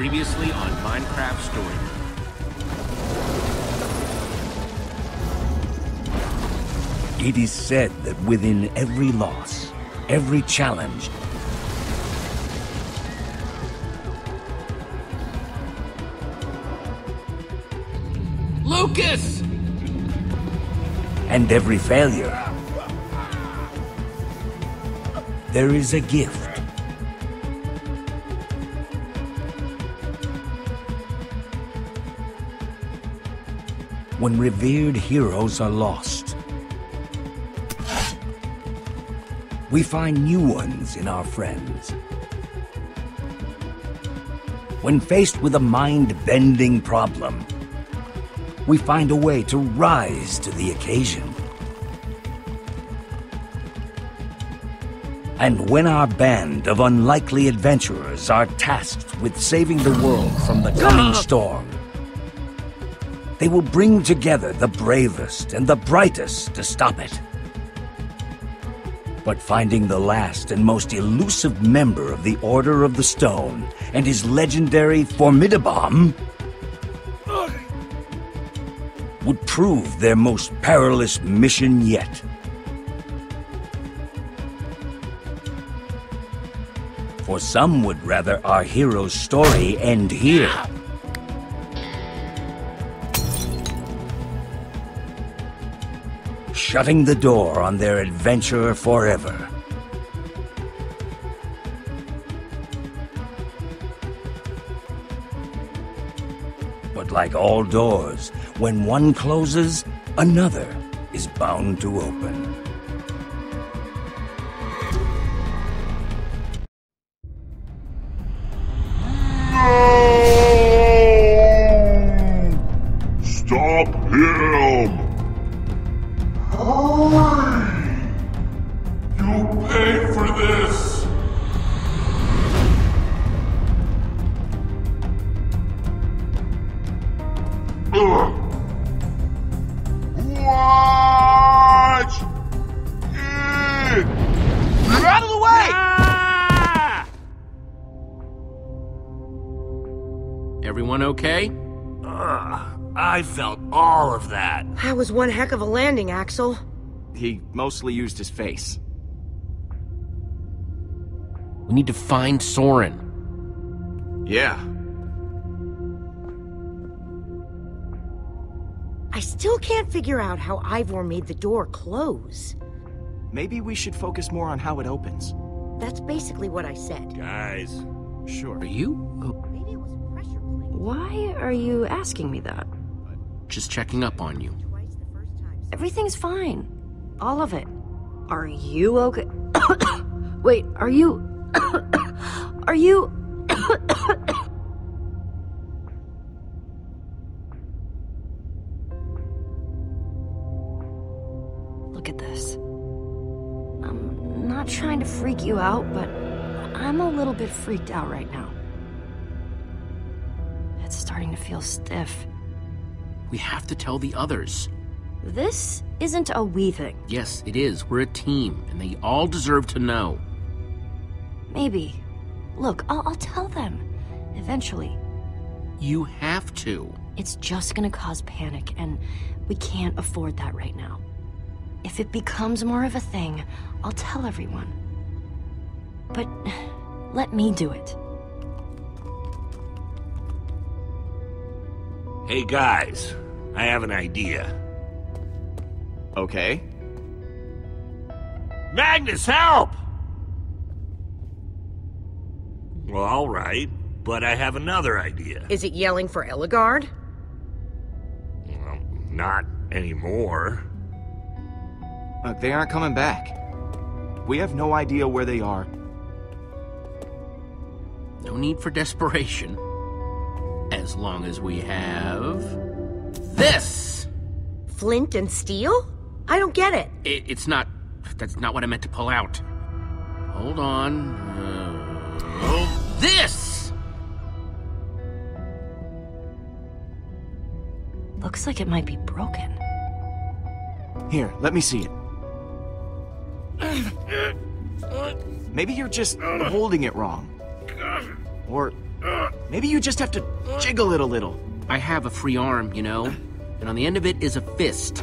Previously on Minecraft Story. It is said that within every loss, every challenge, Lucas! and every failure, there is a gift. When revered heroes are lost, we find new ones in our friends. When faced with a mind-bending problem, we find a way to rise to the occasion. And when our band of unlikely adventurers are tasked with saving the world from the coming storm, they will bring together the bravest and the brightest to stop it. But finding the last and most elusive member of the Order of the Stone and his legendary Formidi-Bomb would prove their most perilous mission yet. For some would rather our hero's story end here. Shutting the door on their adventure forever. But like all doors, when one closes, another is bound to open. Was one heck of a landing, Axel. He mostly used his face. We need to find Soren. Yeah. I still can't figure out how Ivor made the door close. Maybe we should focus more on how it opens. That's basically what I said. Guys, Sure. Are you? Maybe it was a pressure plate. Why are you asking me that? just checking up on you. Everything's fine. All of it. Are you okay? Wait, are you. are you. Look at this. I'm not trying to freak you out, but I'm a little bit freaked out right now. It's starting to feel stiff. We have to tell the others. This isn't a we thing. Yes, it is. We're a team, and they all deserve to know. Maybe. Look, I'll, I'll tell them. Eventually. You have to. It's just gonna cause panic, and we can't afford that right now. If it becomes more of a thing, I'll tell everyone. But let me do it. hey guys, I have an idea. Okay. Magnus, help! Well, alright, but I have another idea. Is it yelling for Ellegaard? Well, not anymore. Look, they aren't coming back. We have no idea where they are. No need for desperation. As long as we have. This! Flint and steel? I don't get it. It, it's not. That's not what I meant to pull out. Hold on. Uh, this! Looks like it might be broken. Here, let me see it. Maybe you're just holding it wrong. Or Maybe you just have to jiggle it a little. I have a free arm, you know, and on the end of it is a fist.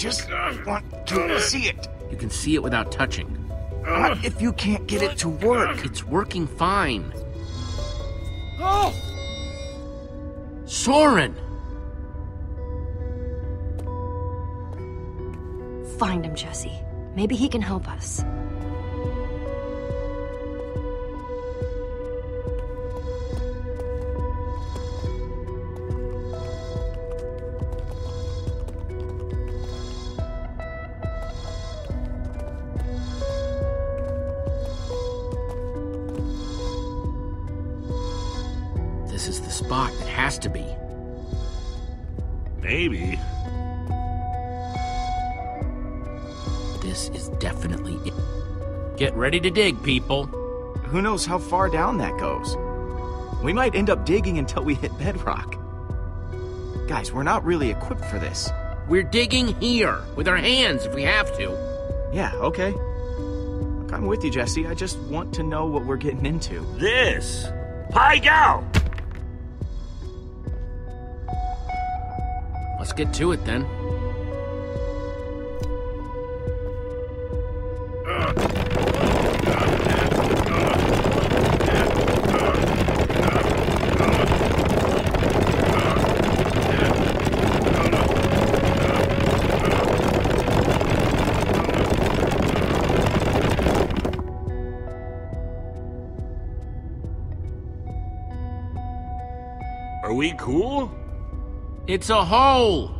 I just want to see it. You can see it without touching. Not if you can't get it to work. It's working fine. Oh! Soren! Find him, Jesse. Maybe he can help us. Spot. It has to be. Maybe. This is definitely it. Get ready to dig, people. Who knows how far down that goes? We might end up digging until we hit bedrock. Guys, we're not really equipped for this. We're digging here with our hands if we have to. Yeah, okay. Look, I'm with you, Jesse. I just want to know what we're getting into. This. Pike out! Get to it then. It's a hole.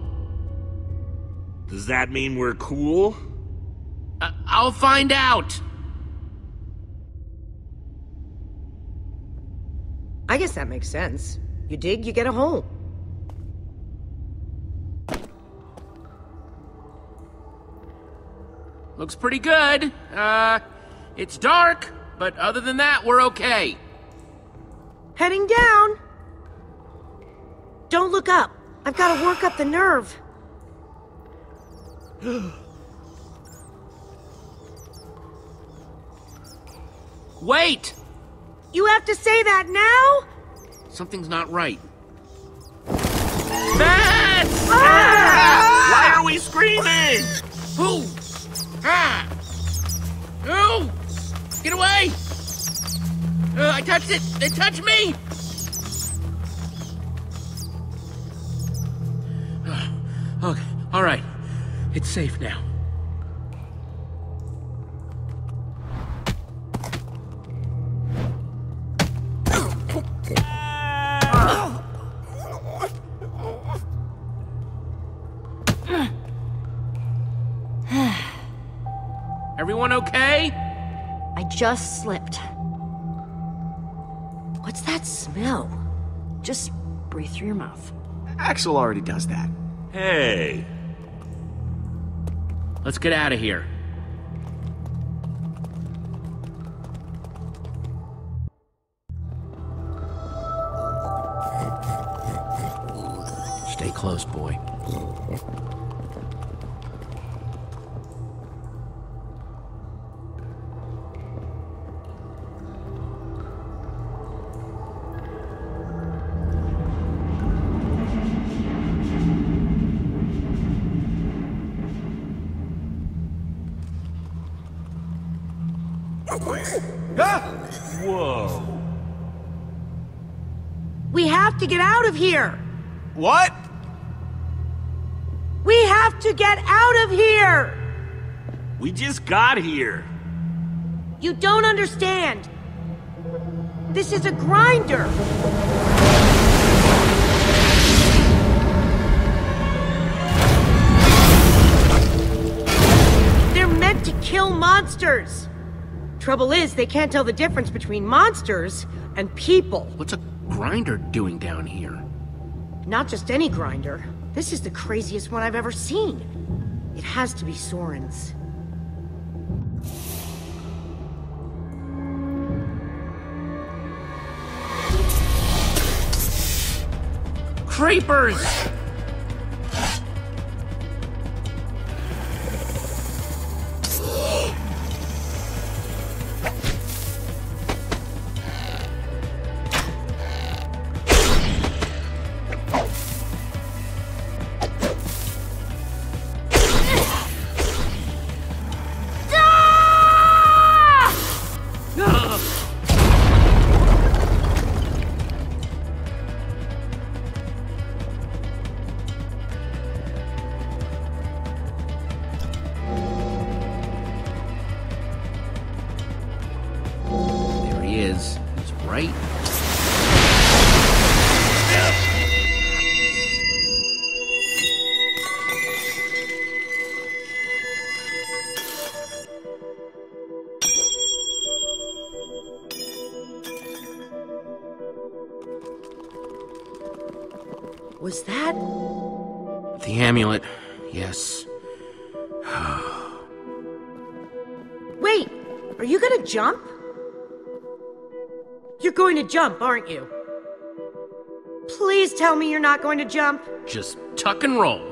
Does that mean we're cool? I- I'll find out. I guess that makes sense. You dig, you get a hole. Looks pretty good. Uh, it's dark, but other than that, we're okay. Heading down. Don't look up. I've got to work up the nerve. Wait! You have to say that now? Something's not right. Bats! Why are we screaming? Who? Ah! Who? Get away! Uh, I touched it! It touched me! Okay, alright. It's safe now. Everyone okay? I just slipped. What's that smell? Just breathe through your mouth. Axel already does that. Hey. Let's get out of here. Stay close, boy. Ah! Whoa. We have to get out of here. What? We have to get out of here. We just got here. You don't understand. This is a grinder. They're meant to kill monsters. Trouble is, they can't tell the difference between monsters and people. What's a grinder doing down here? Not just any grinder. This is the craziest one I've ever seen. It has to be Soren's. Creepers! Was that? The amulet, yes. Wait, are you gonna jump? You're going to jump, aren't you? Please tell me you're not going to jump. Just tuck and roll.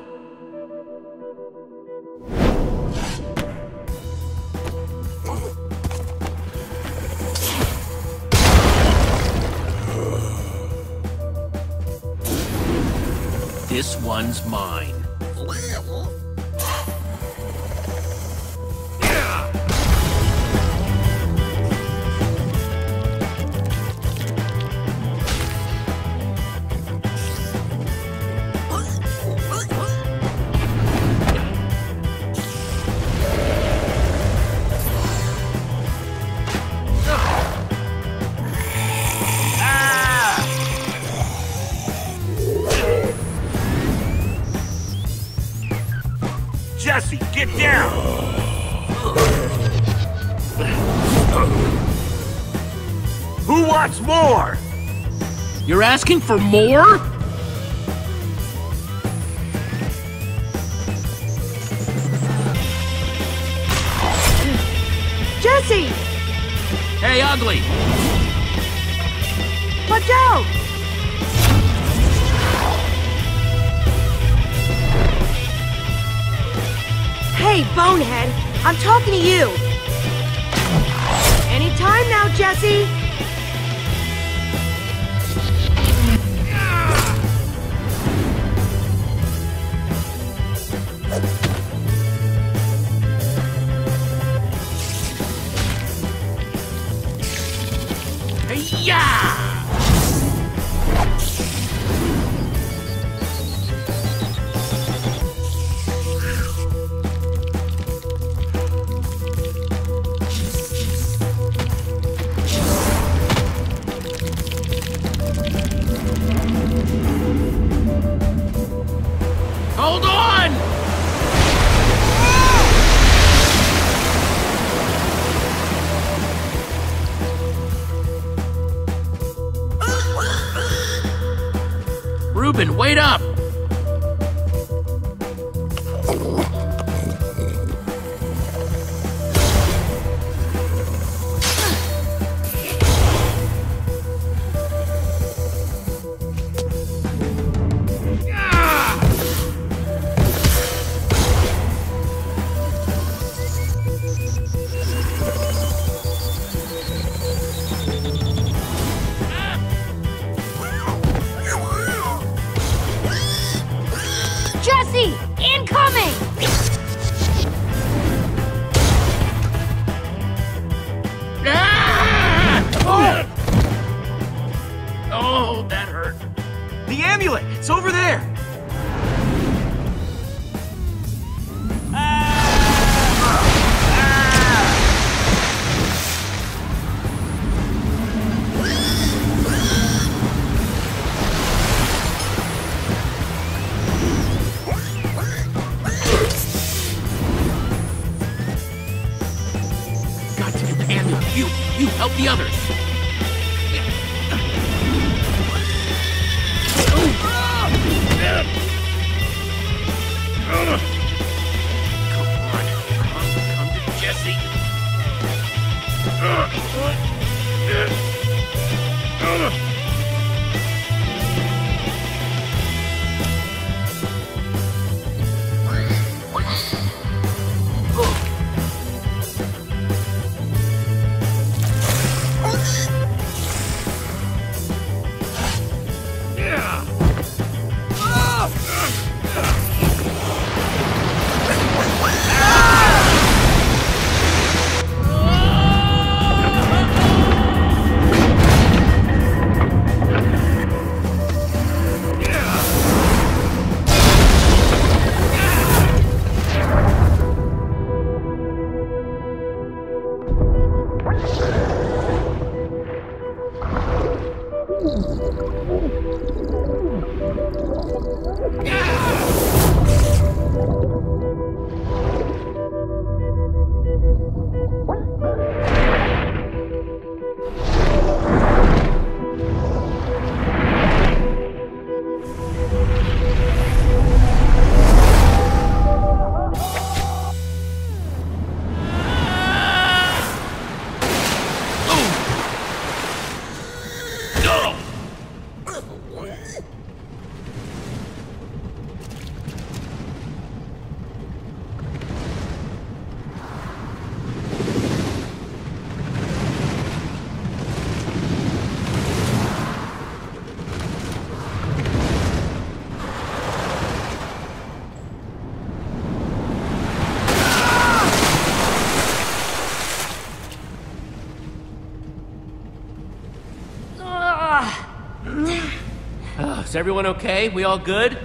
This one's asking for more? Jesse! Hey, ugly! Watch out! Hey, Bonehead, I'm talking to you. Anytime now, Jesse. Reuben, wait up! Amulet! It's over there! Everyone okay? We all good?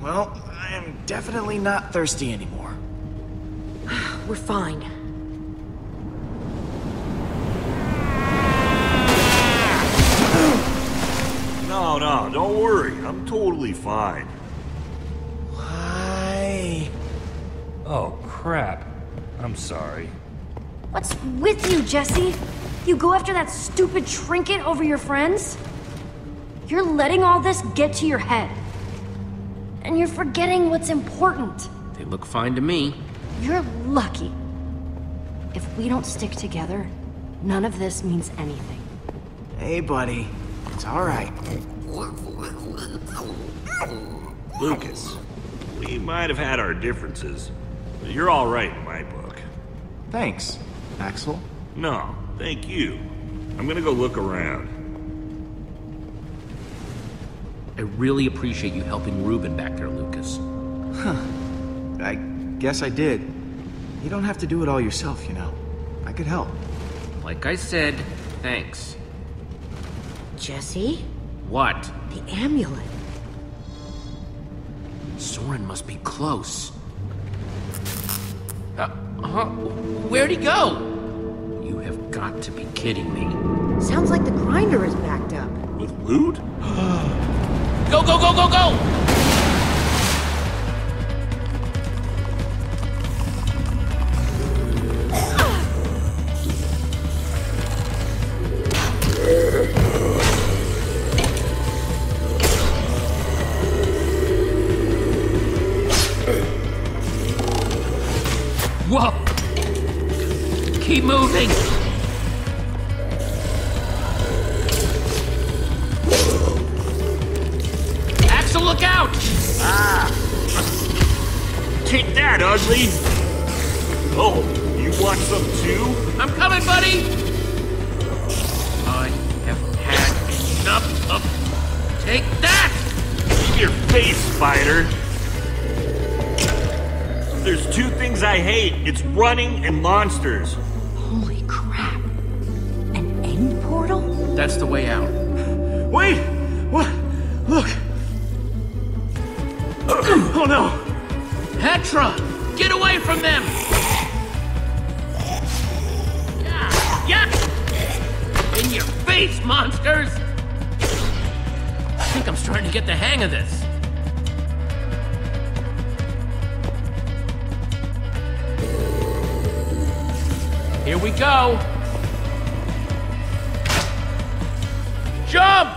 Well, I am definitely not thirsty anymore. We're fine. No, no, don't worry. I'm totally fine. Why? Oh, crap. I'm sorry. What's with you, Jesse? You go after that stupid trinket over your friends? You're letting all this get to your head. And you're forgetting what's important. They look fine to me. You're lucky. If we don't stick together, none of this means anything. Hey, buddy. It's alright. Lucas, we might have had our differences, but you're all right in my book. Thanks, Axel. No, thank you. I'm gonna go look around. I really appreciate you helping Reuben back there, Lucas. Huh. I guess I did. You don't have to do it all yourself, you know. I could help. Like I said, thanks. Jesse? What? The amulet. Soren must be close. Uh, huh? Where'd he go? You have got to be kidding me. Sounds like the grinder is backed up. With loot? Go, go, go, go, go! Whoa! Keep moving! It's running and monsters. Holy crap. An end portal? That's the way out. Wait! What? Look! oh no! Petra! Get away from them! Yeah! Yeah! In your face, monsters! I think I'm starting to get the hang of this. Here we go! Jump!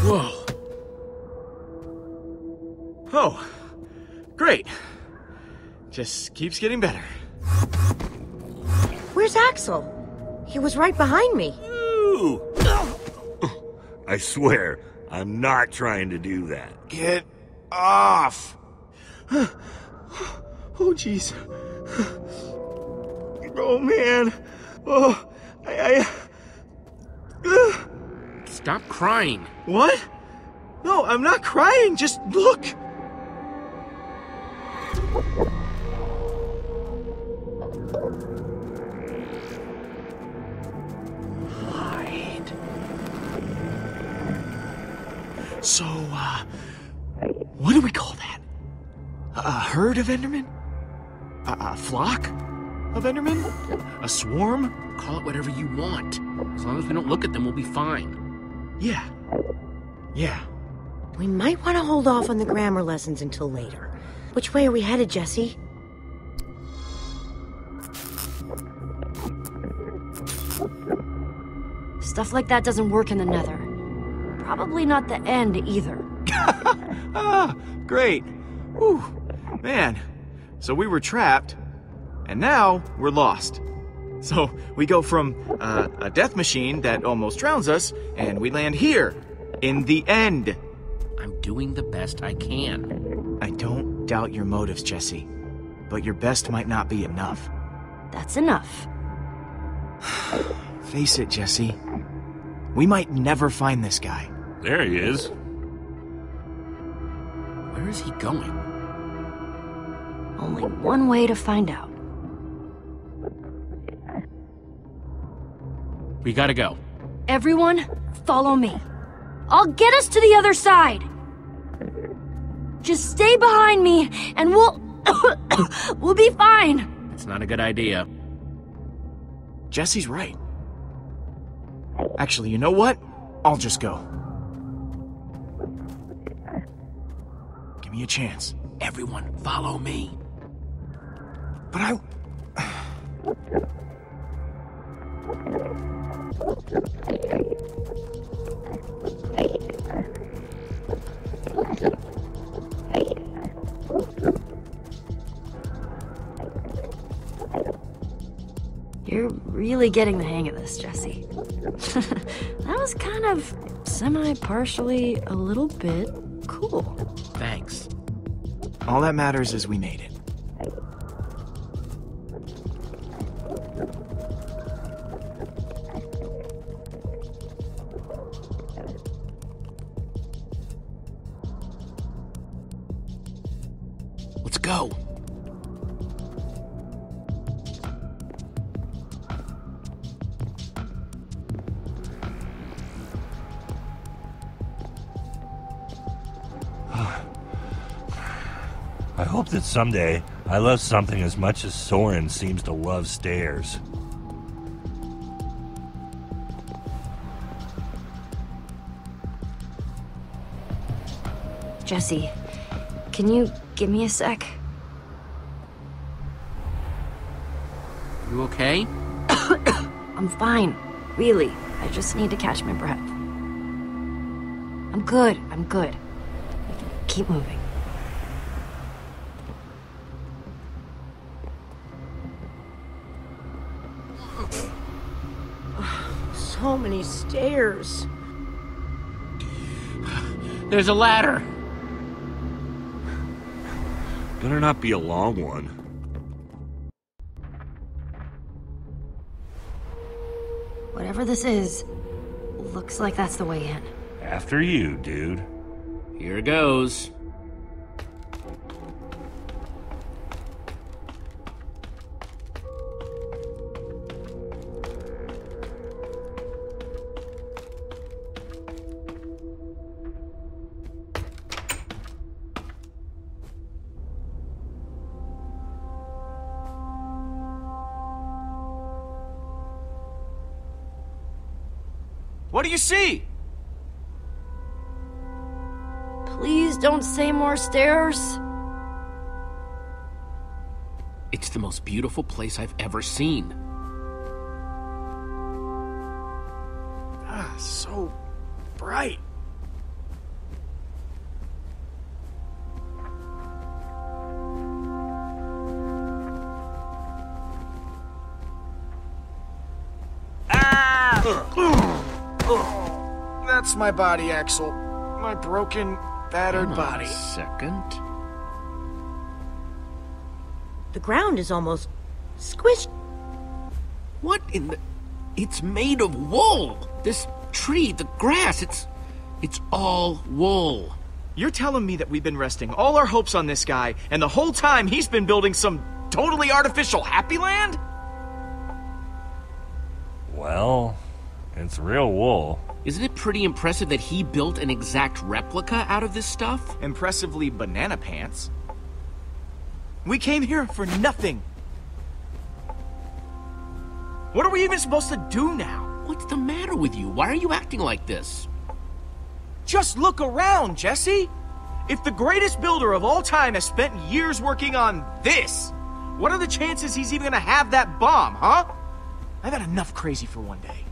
Whoa. Oh, great. Just keeps getting better. Where's Axel? He was right behind me. Ooh. I swear, I'm not trying to do that. Get off! oh, jeez. Oh, man. Oh, I. I Stop crying. what? No, I'm not crying. Just look. Herd of Endermen? A, a flock of Endermen? A swarm? Call it whatever you want. As long as we don't look at them, we'll be fine. Yeah. Yeah. We might want to hold off on the grammar lessons until later. Which way are we headed, Jesse? Stuff like that doesn't work in the nether. Probably not the end either. Ah, great. Whew. Man, so we were trapped, and now we're lost. So we go from uh, a death machine that almost drowns us, and we land here, in the end. I'm doing the best I can. I don't doubt your motives, Jesse, but your best might not be enough. That's enough. Face it, Jesse. We might never find this guy. There he is. Where is he going? Only one way to find out. We gotta go. Everyone, follow me. I'll get us to the other side. Just stay behind me, and we'll. we'll be fine. It's not a good idea. Jesse's right. Actually, you know what? I'll just go. Give me a chance. Everyone, follow me. But I. You're really getting the hang of this, Jesse. that was kind of semi partially a little bit cool. Thanks. All that matters is we made it. Someday I love something as much as Soren seems to love stairs. Jesse, can you give me a sec? You okay? I'm fine. Really. I just need to catch my breath. I'm good. I'm good. Keep moving. So many stairs. There's a ladder. Better not be a long one. Whatever this is, looks like that's the way in. After you, dude. Here goes. What do you see? Please don't say more stairs. It's the most beautiful place I've ever seen. Ah, so bright. Ah! That's my body, Axel. My broken, battered Hang on a body. second. The ground is almost squished. What in the... It's made of wool! This tree, the grass, it's... It's all wool. You're telling me that we've been resting all our hopes on this guy, and the whole time he's been building some totally artificial happy land? Well, it's real wool. Isn't it pretty impressive that he built an exact replica out of this stuff? Impressively banana pants. We came here for nothing. What are we even supposed to do now? What's the matter with you? Why are you acting like this? Just look around, Jesse. If the greatest builder of all time has spent years working on this, what are the chances he's even gonna have that bomb, huh? I've had enough crazy for one day.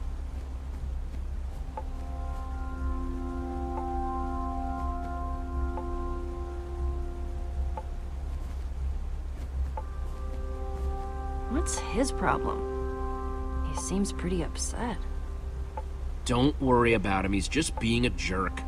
His problem? He seems pretty upset. Don't worry about him. He's just being a jerk.